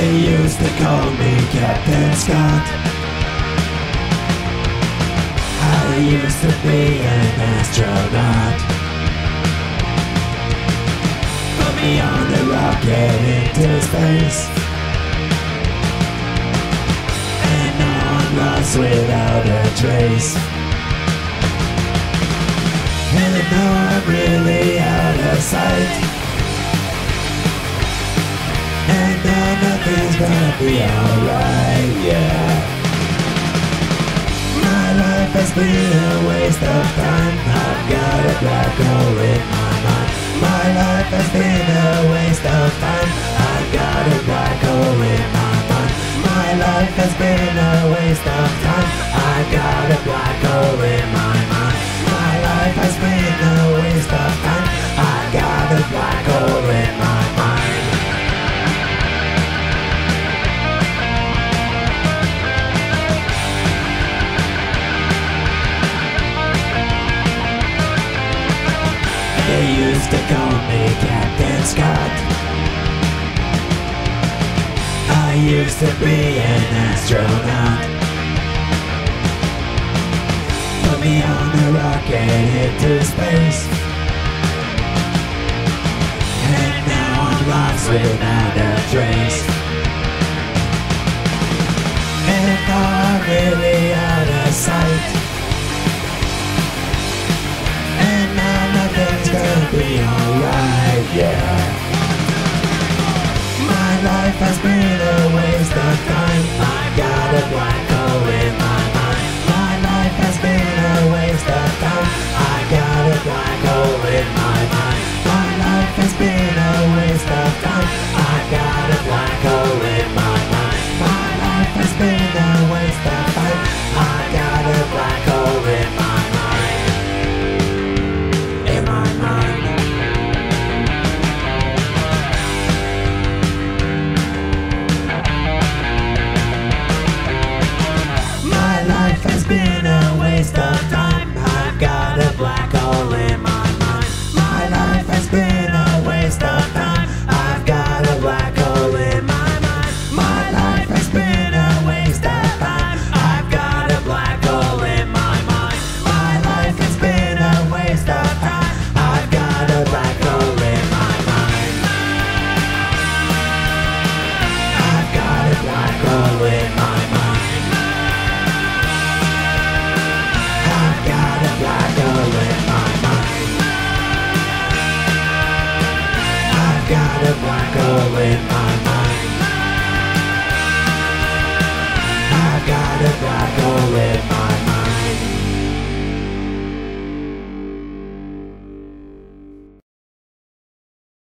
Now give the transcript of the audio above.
to call me Captain Scott. I used to be an astronaut. Put me on the rocket into space. And now I'm lost without a trace. And now I'm really now nothing's gonna be alright, yeah. My life has been a waste of time. I've got a black hole in my mind. My life has been a waste of time. I've got a black hole in my mind. My life has been a waste of time. I've got a black hole in my mind. My life has been a waste of time. I've got a black hole in my mind. They used to call me Captain Scott. I used to be an astronaut. Put me on a rocket into space. And now I'm lost without a trace. And now I'm really out of sight. I got a black hole